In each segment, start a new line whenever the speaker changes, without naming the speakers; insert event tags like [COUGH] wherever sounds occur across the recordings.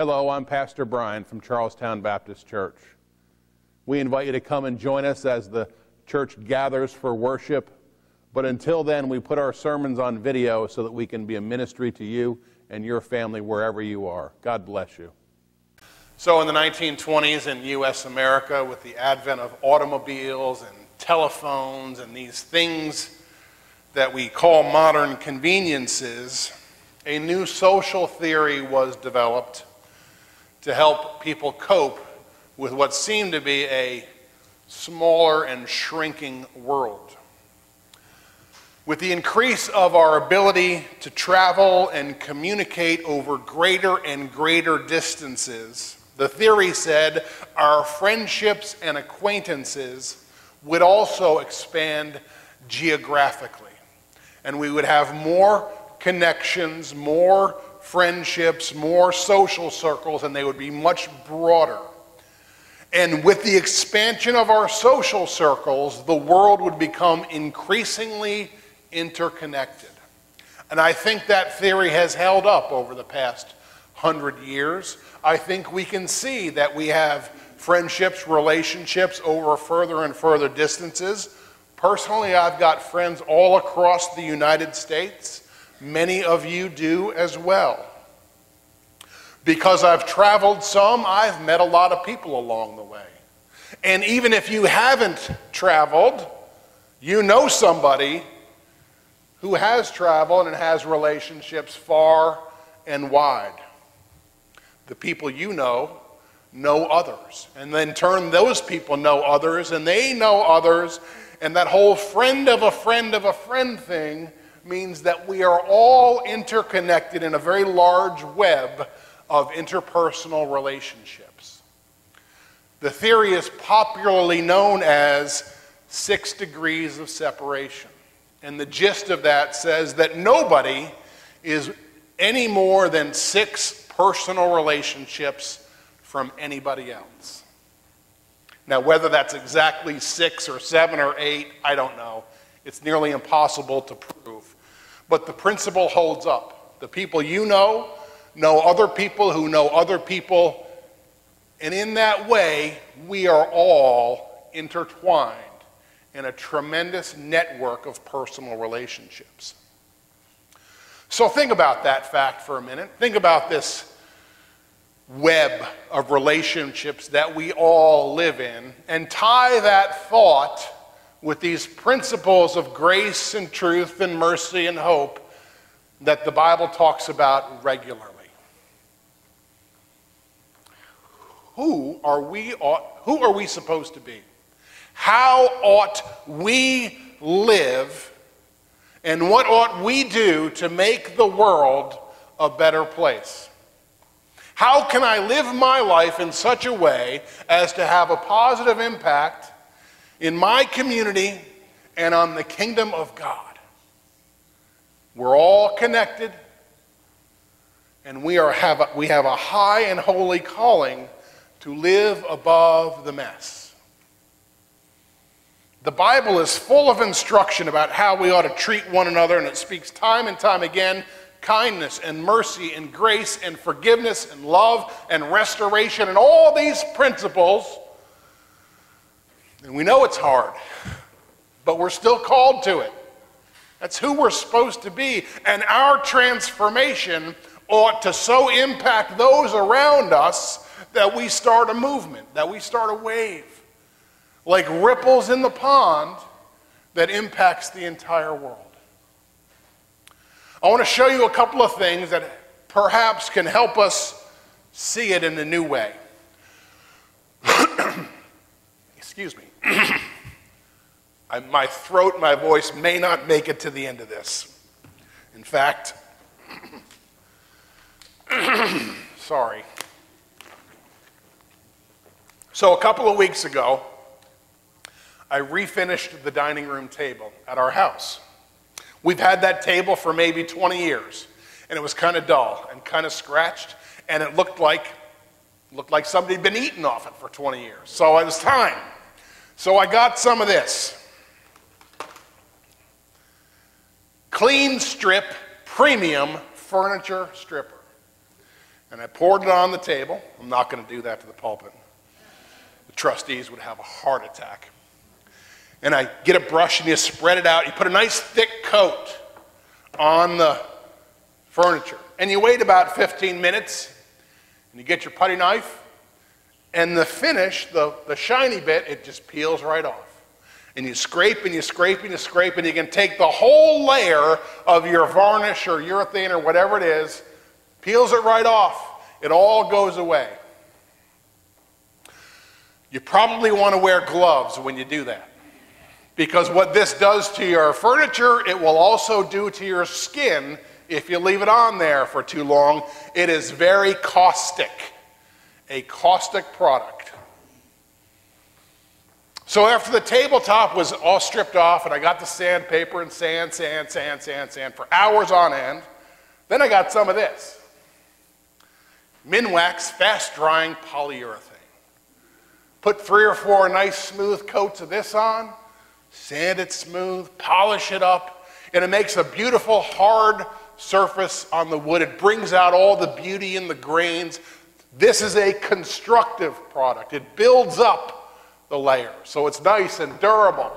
Hello, I'm Pastor Brian from Charles Town Baptist Church. We invite you to come and join us as the church gathers for worship. But until then, we put our sermons on video so that we can be a ministry to you and your family wherever you are. God bless you.
So, in the 1920s in U.S. America, with the advent of automobiles and telephones and these things that we call modern conveniences, a new social theory was developed to help people cope with what seemed to be a smaller and shrinking world. With the increase of our ability to travel and communicate over greater and greater distances, the theory said our friendships and acquaintances would also expand geographically. And we would have more connections, more friendships, more social circles, and they would be much broader. And with the expansion of our social circles, the world would become increasingly interconnected. And I think that theory has held up over the past hundred years. I think we can see that we have friendships, relationships over further and further distances. Personally, I've got friends all across the United States. Many of you do as well. Because I've traveled some, I've met a lot of people along the way. And even if you haven't traveled, you know somebody who has traveled and has relationships far and wide. The people you know know others. And then turn those people know others, and they know others. And that whole friend of a friend of a friend thing means that we are all interconnected in a very large web of interpersonal relationships. The theory is popularly known as six degrees of separation. And the gist of that says that nobody is any more than six personal relationships from anybody else. Now, whether that's exactly six or seven or eight, I don't know. It's nearly impossible to prove. But the principle holds up. The people you know know other people who know other people. And in that way, we are all intertwined in a tremendous network of personal relationships. So think about that fact for a minute. Think about this web of relationships that we all live in and tie that thought with these principles of grace and truth and mercy and hope that the Bible talks about regularly. Who are we, who are we supposed to be? How ought we live? And what ought we do to make the world a better place? How can I live my life in such a way as to have a positive impact in my community and on the kingdom of God? We're all connected, and we, are, have, a, we have a high and holy calling to live above the mess. The Bible is full of instruction about how we ought to treat one another, and it speaks time and time again kindness and mercy and grace and forgiveness and love and restoration and all these principles. And we know it's hard, but we're still called to it. That's who we're supposed to be. And our transformation ought to so impact those around us that we start a movement, that we start a wave like ripples in the pond that impacts the entire world. I want to show you a couple of things that perhaps can help us see it in a new way. [CLEARS THROAT] Excuse me. I, my throat, my voice may not make it to the end of this. In fact, [CLEARS THROAT] sorry. So, a couple of weeks ago, I refinished the dining room table at our house. We've had that table for maybe 20 years, and it was kind of dull and kind of scratched, and it looked like looked like somebody had been eating off it for 20 years. So it was time. So I got some of this. Klean-Strip Premium Furniture Stripper. and I poured it on the table. I'm not going to do that to the pulpit. The trustees would have a heart attack. And I get a brush and you spread it out. You put a nice thick coat on the furniture. And you wait about 15 minutes and you get your putty knife and the finish, the, the shiny bit, it just peels right off. And you scrape and you scrape and you scrape, and you can take the whole layer of your varnish or urethane or whatever it is, peels it right off. It all goes away. You probably want to wear gloves when you do that. Because what this does to your furniture, it will also do to your skin if you leave it on there for too long. It is very caustic, a caustic product. So after the tabletop was all stripped off and I got the sandpaper and sand, sand, sand, sand, sand for hours on end, then I got some of this. Minwax fast drying polyurethane. Put three or four nice smooth coats of this on, sand it smooth, polish it up, and it makes a beautiful hard surface on the wood. It brings out all the beauty in the grains. This is a constructive product. It builds up the layer. So it's nice and durable.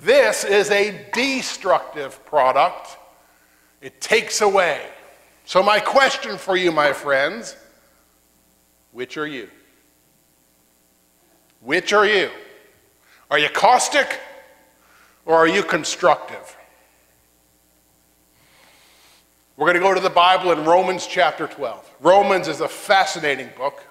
This is a destructive product. It takes away. So, my question for you, my friends which are you? Which are you? Are you caustic or are you constructive? We're going to go to the Bible in Romans chapter 12. Romans is a fascinating book.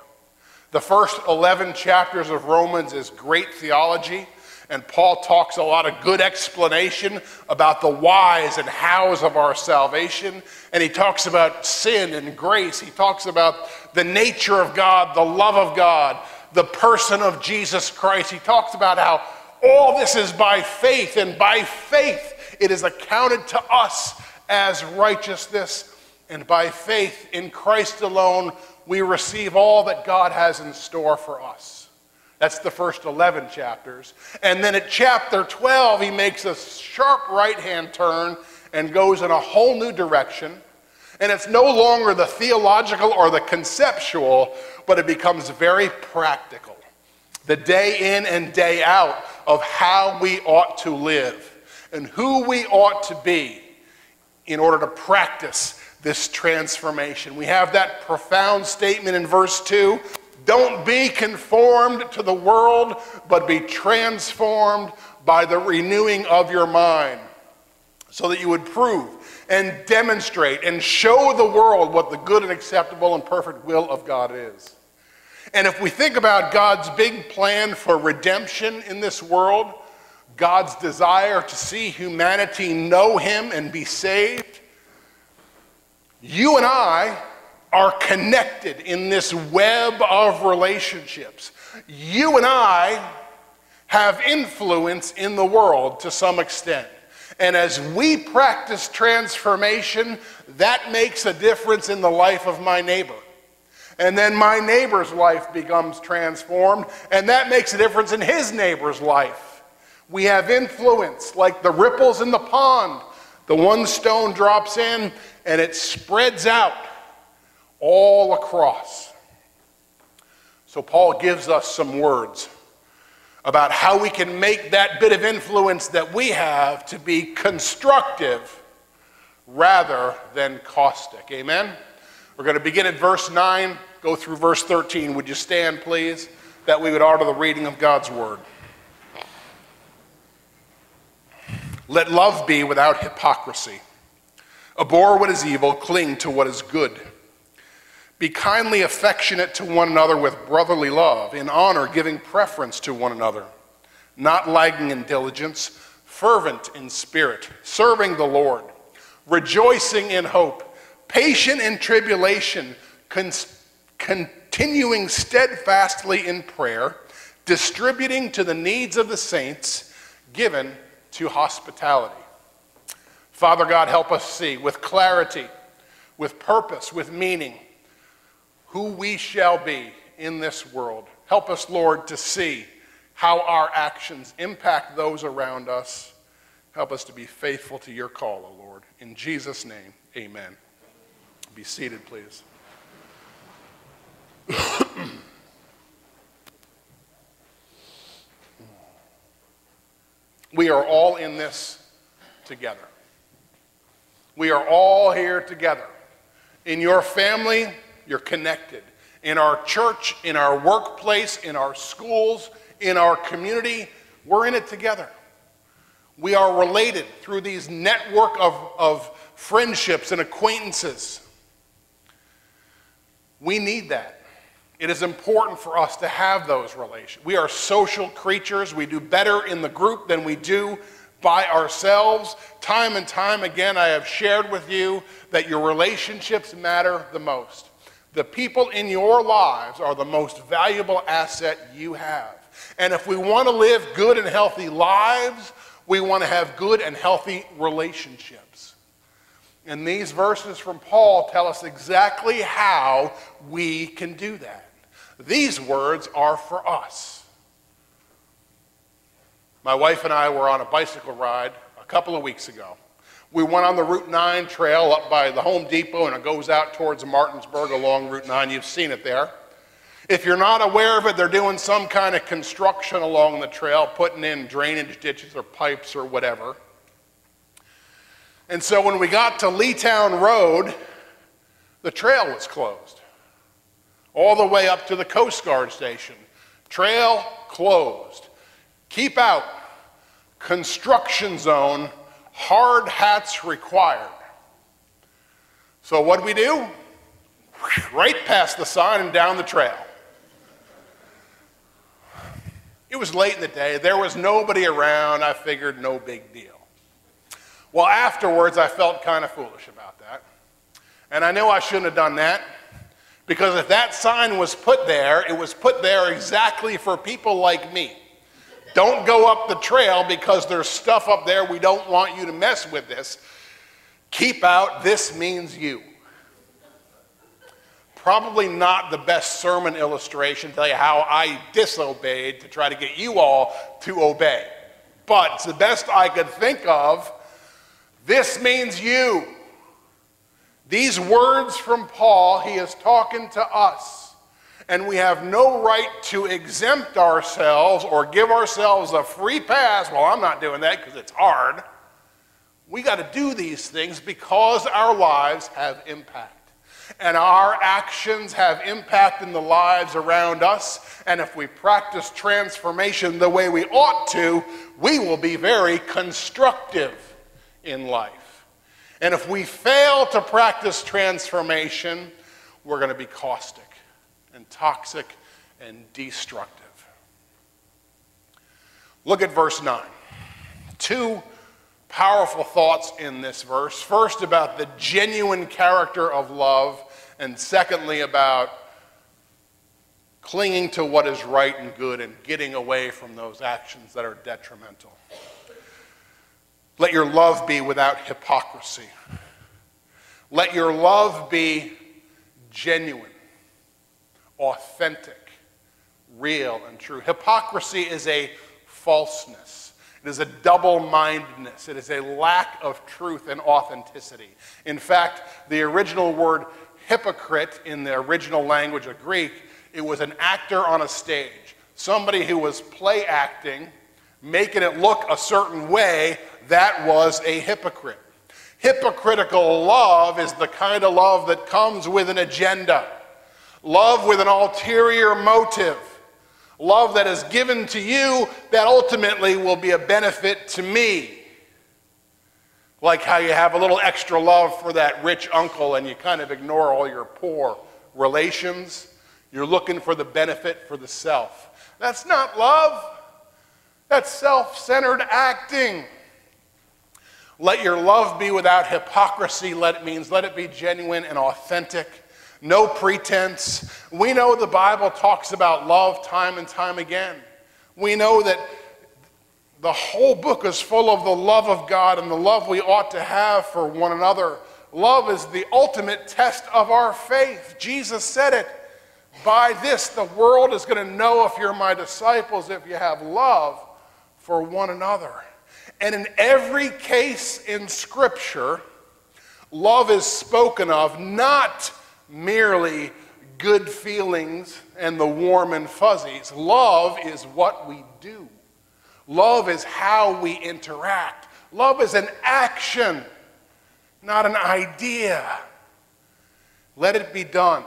The first 11 chapters of Romans is great theology, and Paul talks a lot of good explanation about the whys and hows of our salvation. And he talks about sin and grace. He talks about the nature of God, the love of God, the person of Jesus Christ. He talks about how all this is by faith, and by faith it is accounted to us as righteousness. And by faith in Christ alone, we receive all that God has in store for us. That's the first 11 chapters. And then at chapter 12, he makes a sharp right hand turn and goes in a whole new direction. And it's no longer the theological or the conceptual, but it becomes very practical. The day in and day out of how we ought to live and who we ought to be in order to practice this transformation. We have that profound statement in verse 2 Don't be conformed to the world, but be transformed by the renewing of your mind, so that you would prove and demonstrate and show the world what the good and acceptable and perfect will of God is. And if we think about God's big plan for redemption in this world, God's desire to see humanity know Him and be saved, you and I are connected in this web of relationships. You and I have influence in the world to some extent. And as we practice transformation, that makes a difference in the life of my neighbor. And then my neighbor's life becomes transformed, and that makes a difference in his neighbor's life. We have influence, like the ripples in the pond. The one stone drops in, and it spreads out all across. So, Paul gives us some words about how we can make that bit of influence that we have to be constructive rather than caustic. Amen? We're going to begin at verse 9, go through verse 13. Would you stand, please, that we would honor the reading of God's word? Let love be without hypocrisy. Abhor what is evil, cling to what is good. Be kindly affectionate to one another with brotherly love, in honor, giving preference to one another, not lagging in diligence, fervent in spirit, serving the Lord, rejoicing in hope, patient in tribulation, con- continuing steadfastly in prayer, distributing to the needs of the saints, given to hospitality. Father God, help us see with clarity, with purpose, with meaning, who we shall be in this world. Help us, Lord, to see how our actions impact those around us. Help us to be faithful to your call, O Lord. In Jesus' name, amen. Be seated, please. We are all in this together. We are all here together. In your family, you're connected. In our church, in our workplace, in our schools, in our community, we're in it together. We are related through these network of, of friendships and acquaintances. We need that. It is important for us to have those relations. We are social creatures. We do better in the group than we do by ourselves. Time and time again, I have shared with you that your relationships matter the most. The people in your lives are the most valuable asset you have. And if we want to live good and healthy lives, we want to have good and healthy relationships. And these verses from Paul tell us exactly how we can do that. These words are for us. My wife and I were on a bicycle ride a couple of weeks ago. We went on the Route 9 trail up by the Home Depot and it goes out towards Martinsburg along Route 9. You've seen it there. If you're not aware of it, they're doing some kind of construction along the trail, putting in drainage ditches or pipes or whatever. And so when we got to Leetown Road, the trail was closed. All the way up to the Coast Guard station. Trail closed. Keep out. Construction zone. Hard hats required. So what do we do? Right past the sign and down the trail. It was late in the day. There was nobody around. I figured no big deal. Well, afterwards, I felt kind of foolish about that. And I knew I shouldn't have done that because if that sign was put there, it was put there exactly for people like me. Don't go up the trail because there's stuff up there. We don't want you to mess with this. Keep out. This means you probably not the best sermon illustration to tell you how I disobeyed to try to get you all to obey. But it's the best I could think of. This means you. These words from Paul, he is talking to us. And we have no right to exempt ourselves or give ourselves a free pass. Well, I'm not doing that because it's hard. We got to do these things because our lives have impact and our actions have impact in the lives around us. And if we practice transformation the way we ought to, we will be very constructive in life. And if we fail to practice transformation, we're going to be caustic and toxic and destructive. Look at verse 9. Two powerful thoughts in this verse. First, about the genuine character of love, and secondly, about clinging to what is right and good and getting away from those actions that are detrimental. Let your love be without hypocrisy. Let your love be genuine, authentic, real, and true. Hypocrisy is a falseness. It is a double mindedness. It is a lack of truth and authenticity. In fact, the original word hypocrite in the original language of Greek, it was an actor on a stage. Somebody who was play acting, making it look a certain way, that was a hypocrite. Hypocritical love is the kind of love that comes with an agenda, love with an ulterior motive. Love that is given to you that ultimately will be a benefit to me. Like how you have a little extra love for that rich uncle and you kind of ignore all your poor relations. You're looking for the benefit for the self. That's not love. That's self centered acting. Let your love be without hypocrisy. Let it means let it be genuine and authentic no pretense. We know the Bible talks about love time and time again. We know that the whole book is full of the love of God and the love we ought to have for one another. Love is the ultimate test of our faith. Jesus said it. By this, the world is going to know if you're my disciples if you have love for one another. And in every case in Scripture, love is spoken of not merely good feelings and the warm and fuzzies. Love is what we do. Love is how we interact. Love is an action, not an idea. Let it be done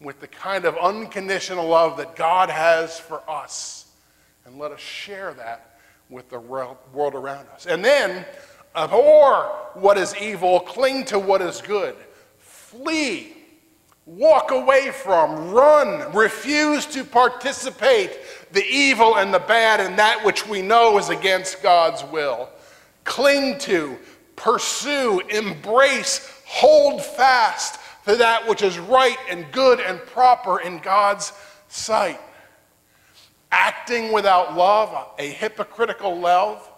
with the kind of unconditional love that God has for us. And let us share that with the world around us. And then abhor what is evil, cling to what is good, flee, walk away from, run, refuse to participate the evil and the bad and that which we know is against God's will. Cling to, pursue, embrace, hold fast to that which is right and good and proper in God's sight. Acting without love, a hypocritical love,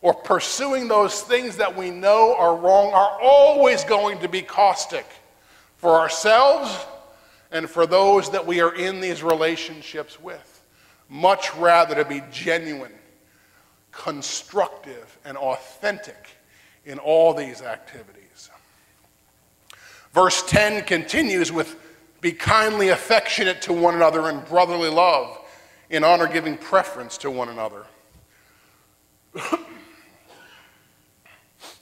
or pursuing those things that we know are wrong are always going to be caustic for ourselves and for those that we are in these relationships with. Much rather to be genuine, constructive, and authentic in all these activities. Verse 10 continues with be kindly affectionate to one another in brotherly love, in honor giving preference to one another.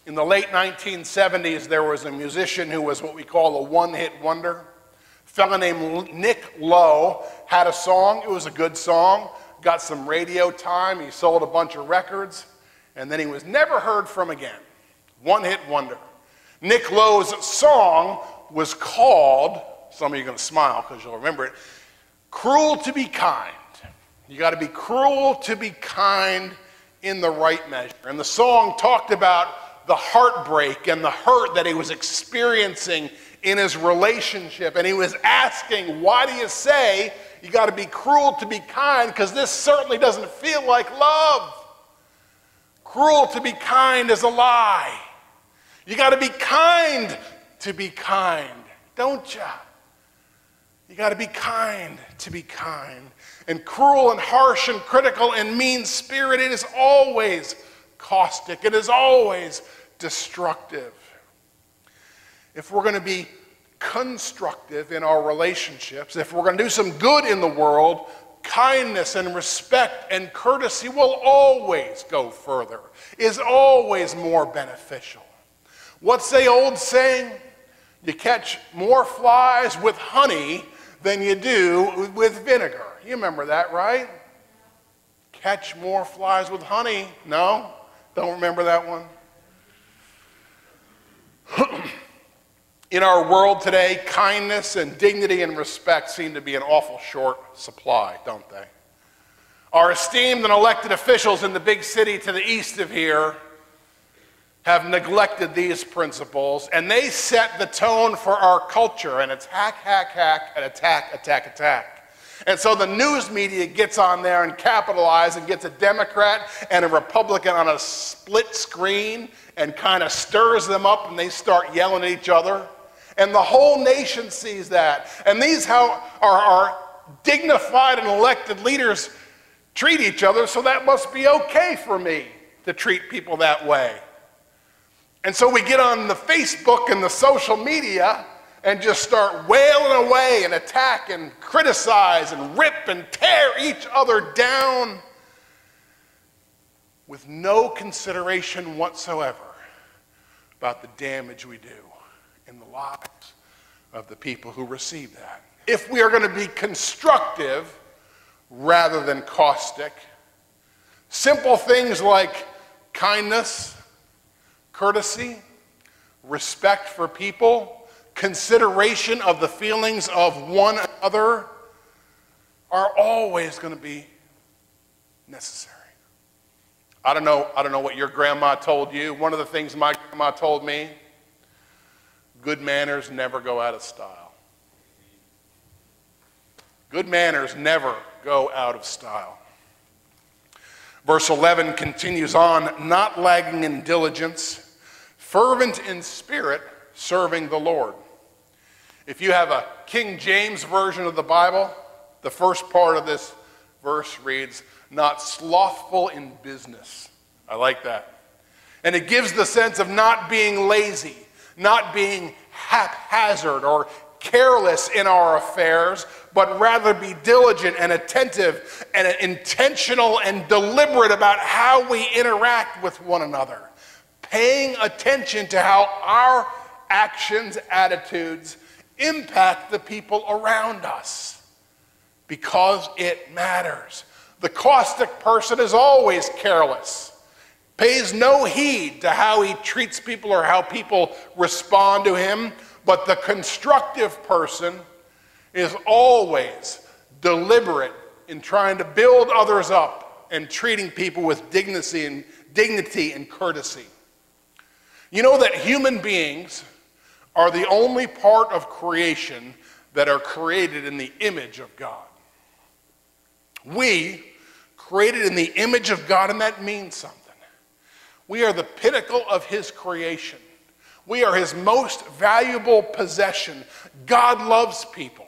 in the late 1970s, there was a musician who was what we call a one hit wonder. A fellow named Nick Lowe had a song. It was a good song, got some radio time. He sold a bunch of records, and then he was never heard from again. One hit wonder. Nick Lowe's song was called, some of you are going to smile because you'll remember it, Cruel to be Kind. You got to be cruel to be kind in the right measure. And the song talked about the heartbreak and the hurt that he was experiencing in his relationship. And he was asking, Why do you say you got to be cruel to be kind? Because this certainly doesn't feel like love. Cruel to be kind is a lie. You got to be kind to be kind, don't you? You got to be kind to be kind. And cruel and harsh and critical and mean spirited is always caustic, it is always destructive. If we're going to be constructive in our relationships, if we're going to do some good in the world, kindness and respect and courtesy will always go further, is always more beneficial. What's the old saying? You catch more flies with honey than you do with vinegar. You remember that, right? Catch more flies with honey. No? Don't remember that one? [CLEARS THROAT] In our world today, kindness and dignity and respect seem to be an awful short supply, don't they? Our esteemed and elected officials in the big city to the east of here have neglected these principles, and they set the tone for our culture, and it's hack, hack, hack, and attack, attack, attack. And so the news media gets on there and capitalizes and gets a Democrat and a Republican on a split screen and kind of stirs them up, and they start yelling at each other. And the whole nation sees that. And these how our, our dignified and elected leaders treat each other, so that must be okay for me to treat people that way. And so we get on the Facebook and the social media and just start wailing away and attack and criticize and rip and tear each other down with no consideration whatsoever about the damage we do in the lives of the people who receive that. If we are going to be constructive rather than caustic, simple things like kindness, courtesy, respect for people, consideration of the feelings of one another are always going to be necessary. I don't know, I don't know what your grandma told you. One of the things my grandma told me, good manners never go out of style. Good manners never go out of style. Verse 11 continues on, not lagging in diligence, fervent in spirit, serving the Lord. If you have a King James version of the Bible, the first part of this verse reads, not slothful in business. I like that. And it gives the sense of not being lazy, not being haphazard or careless in our affairs, but rather be diligent and attentive and intentional and deliberate about how we interact with one another. Paying attention to how our actions, attitudes impact the people around us because it matters. The caustic person is always careless, pays no heed to how he treats people or how people respond to him. But the constructive person is always deliberate in trying to build others up and treating people with dignity and, dignity and courtesy. You know that human beings are the only part of creation that are created in the image of God. We created in the image of God, and that means something. We are the pinnacle of His creation. We are His most valuable possession. God loves people.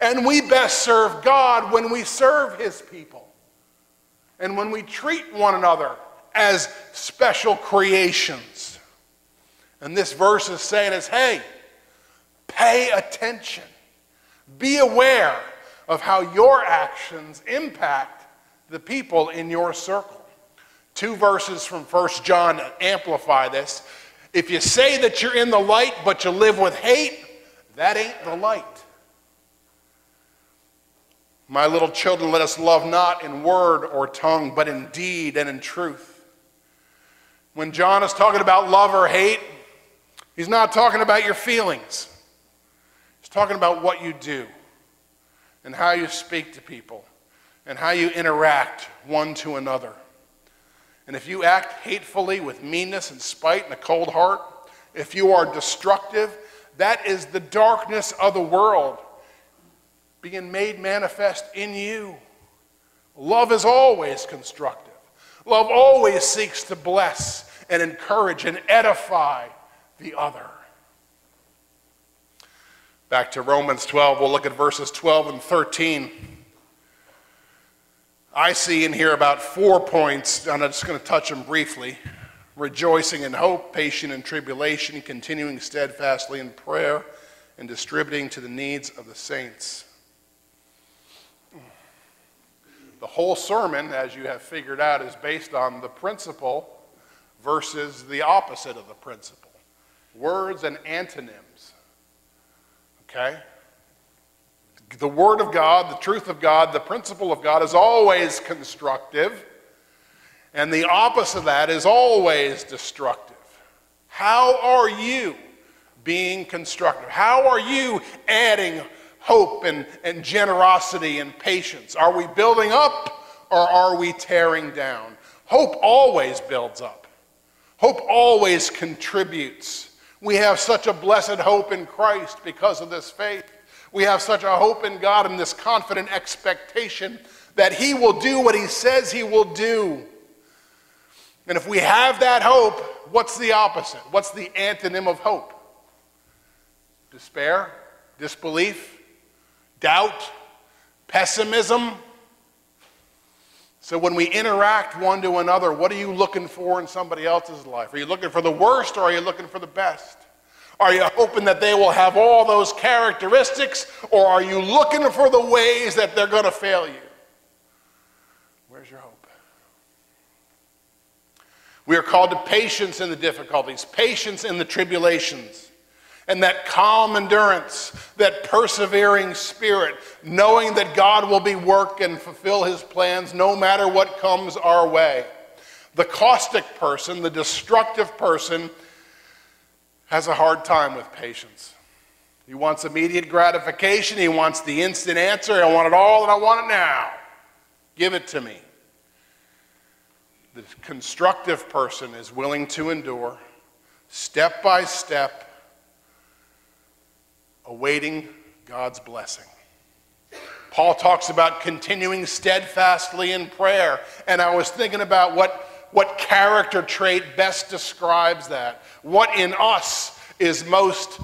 And we best serve God when we serve His people and when we treat one another as special creations. And this verse is saying is, hey, pay attention. Be aware of how your actions impact the people in your circle. Two verses from 1 John amplify this. If you say that you're in the light, but you live with hate, that ain't the light. My little children, let us love not in word or tongue, but in deed and in truth. When John is talking about love or hate, he's not talking about your feelings. He's talking about what you do and how you speak to people and how you interact one to another. And if you act hatefully with meanness and spite and a cold heart, if you are destructive, that is the darkness of the world being made manifest in you. Love is always constructive. Love always seeks to bless and encourage and edify the other. Back to Romans 12, we'll look at verses 12 and 13. I see in here about four points, and I'm just going to touch them briefly rejoicing in hope, patient in tribulation, continuing steadfastly in prayer, and distributing to the needs of the saints. The whole sermon, as you have figured out, is based on the principle versus the opposite of the principle words and antonyms. Okay? the Word of God, the truth of God, the principle of God is always constructive, and the opposite of that is always destructive. How are you being constructive? How are you adding hope and, and generosity and patience? Are we building up or are we tearing down? Hope always builds up, hope always contributes. We have such a blessed hope in Christ because of this faith. We have such a hope in God and this confident expectation that He will do what He says He will do. And if we have that hope, what's the opposite? What's the antonym of hope? Despair, disbelief, doubt, pessimism. So when we interact one to another, what are you looking for in somebody else's life? Are you looking for the worst or are you looking for the best? Are you hoping that they will have all those characteristics, or are you looking for the ways that they're going to fail you? Where's your hope? We are called to patience in the difficulties, patience in the tribulations, and that calm endurance, that persevering spirit, knowing that God will be work and fulfill his plans no matter what comes our way. The caustic person, the destructive person, has a hard time with patience. He wants immediate gratification. He wants the instant answer. I want it all and I want it now. Give it to me. The constructive person is willing to endure step by step, awaiting God's blessing. Paul talks about continuing steadfastly in prayer, and I was thinking about what what character trait best describes that? What in us is most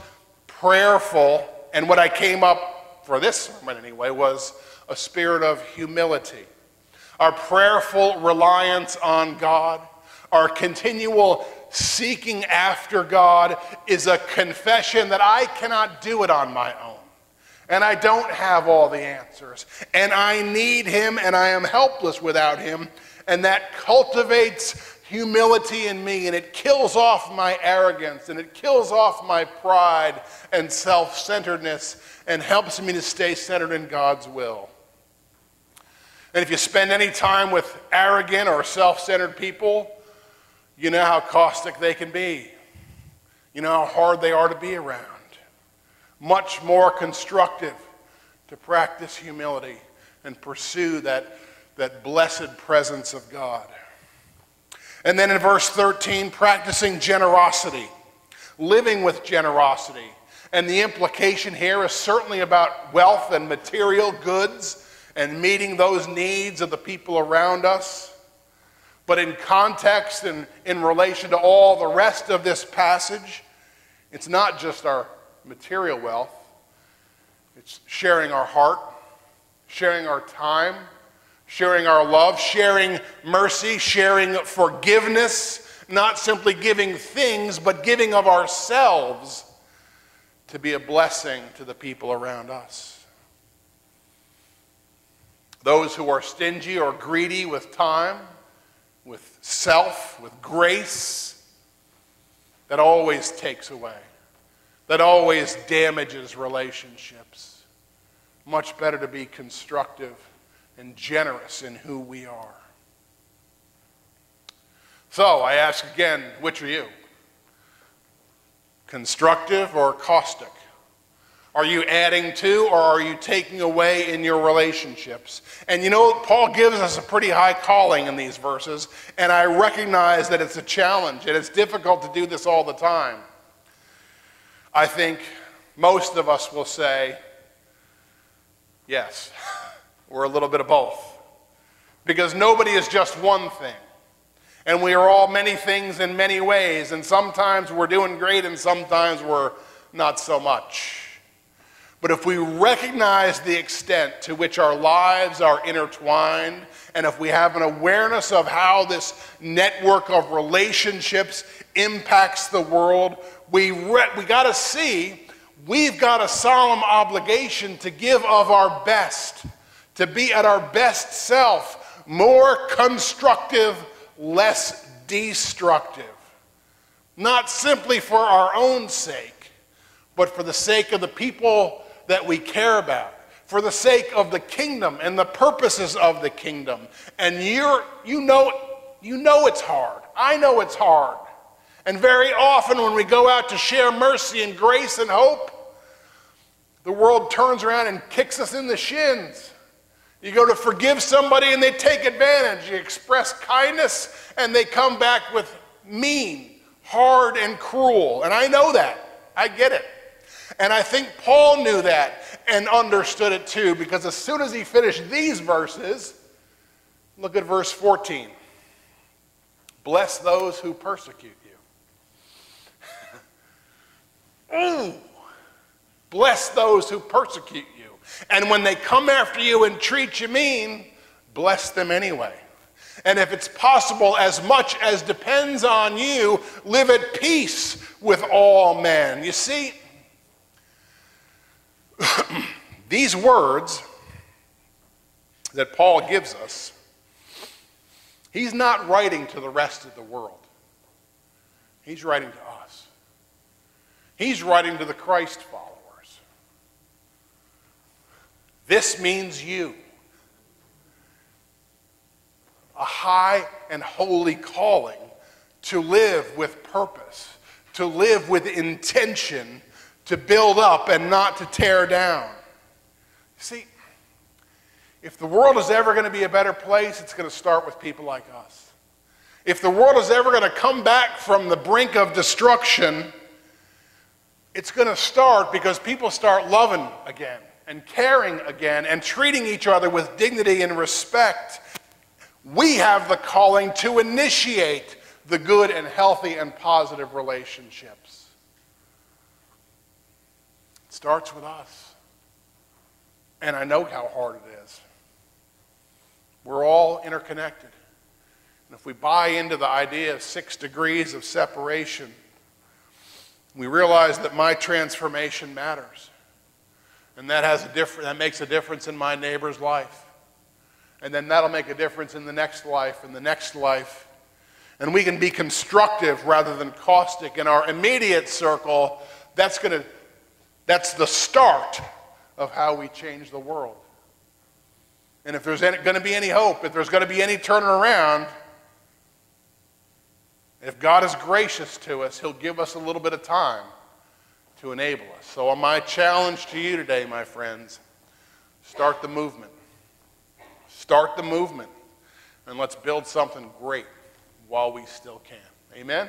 prayerful? And what I came up for this sermon anyway was a spirit of humility, our prayerful reliance on God, our continual seeking after God is a confession that I cannot do it on my own. And I don't have all the answers. And I need Him, and I am helpless without Him. And that cultivates humility in me, and it kills off my arrogance, and it kills off my pride and self centeredness, and helps me to stay centered in God's will. And if you spend any time with arrogant or self centered people, you know how caustic they can be. You know how hard they are to be around. Much more constructive to practice humility and pursue that, that blessed presence of God. And then in verse 13, practicing generosity, living with generosity. And the implication here is certainly about wealth and material goods and meeting those needs of the people around us. But in context and in relation to all the rest of this passage, it's not just our material wealth, it's sharing our heart, sharing our time, sharing our love, sharing mercy, sharing forgiveness, not simply giving things, but giving of ourselves to be a blessing to the people around us. Those who are stingy or greedy with time, with self, with grace, that always takes away, that always damages relationships. Much better to be constructive and generous in who we are. So I ask again, which are you? Constructive or caustic? Are you adding to or are you taking away in your relationships? And you know, Paul gives us a pretty high calling in these verses, and I recognize that it's a challenge and it's difficult to do this all the time. I think most of us will say, yes, [LAUGHS] we're a little bit of both. Because nobody is just one thing. And we are all many things in many ways, and sometimes we're doing great and sometimes we're not so much. But if we recognize the extent to which our lives are intertwined, and if we have an awareness of how this network of relationships impacts the world, we, re- we got to see we've got a solemn obligation to give of our best, to be at our best self, more constructive, less destructive. Not simply for our own sake, but for the sake of the people that we care about, for the sake of the kingdom and the purposes of the kingdom. And you're, you, know, you know it's hard. I know it's hard. And very often when we go out to share mercy and grace and hope, the world turns around and kicks us in the shins. You go to forgive somebody and they take advantage. You express kindness and they come back with mean, hard, and cruel. And I know that. I get it. And I think Paul knew that and understood it too, because as soon as he finished these verses, look at verse 14. Bless those who persecute you. [LAUGHS] Ooh. Bless those who persecute you. And when they come after you and treat you mean, bless them anyway. And if it's possible, as much as depends on you, live at peace with all men. You see, [COUGHS] These words that Paul gives us, he's not writing to the rest of the world. He's writing to us. He's writing to the Christ followers. This means you. A high and holy calling to live with purpose, to live with intention to build up and not to tear down. See, if the world is ever going to be a better place, it's going to start with people like us. If the world is ever going to come back from the brink of destruction, it's going to start because people start loving again and caring again and treating each other with dignity and respect. We have the calling to initiate the good and healthy and positive relationships starts with us. And I know how hard it is. We're all interconnected. And if we buy into the idea of six degrees of separation, we realize that my transformation matters. And that, has a different, that makes a difference in my neighbor's life. And then that'll make a difference in the next life and the next life. And we can be constructive rather than caustic. In our immediate circle, that's, gonna, that's the start of how we change the world. And if there's going to be any hope, if there's going to be any turning around, if God is gracious to us, He'll give us a little bit of time to enable us. So, my challenge to you today, my friends, start the movement. Start the movement, and let's build something great while we still can. Amen?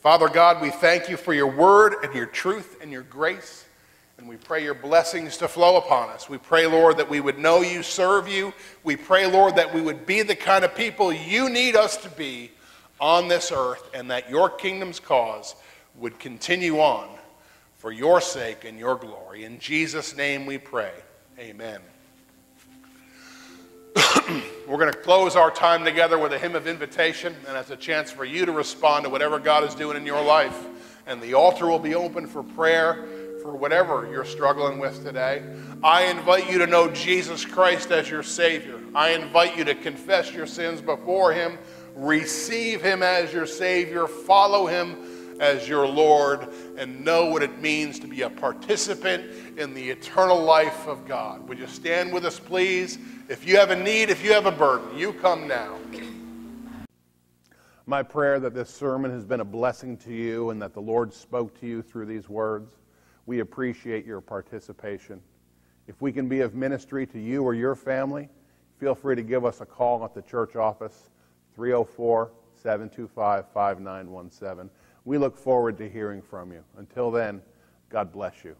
Father God, we thank you for your word and your truth and your grace. And we pray your blessings to flow upon us. We pray, Lord, that we would know you, serve you. We pray, Lord, that we would be the kind of people you need us to be on this earth and that your kingdom's cause would continue on for your sake and your glory. In Jesus' name we pray. Amen. We're going to close our time together with a hymn of invitation, and as a chance for you to respond to whatever God is doing in your life. And the altar will be open for prayer for whatever you're struggling with today. I invite you to know Jesus Christ as your Savior. I invite you to confess your sins before Him receive him as your Savior, follow him as your Lord, and know what it means to be a participant in the eternal life of God. Would you stand with us, please? If you have a need, if you have a burden, you come now.
My prayer that this sermon has been a blessing to you and that the Lord spoke to you through these words. We appreciate your participation. If we can be of ministry to you or your family, feel free to give us a call at the church office. 304 725 5917. We look forward to hearing from you. Until then, God bless you.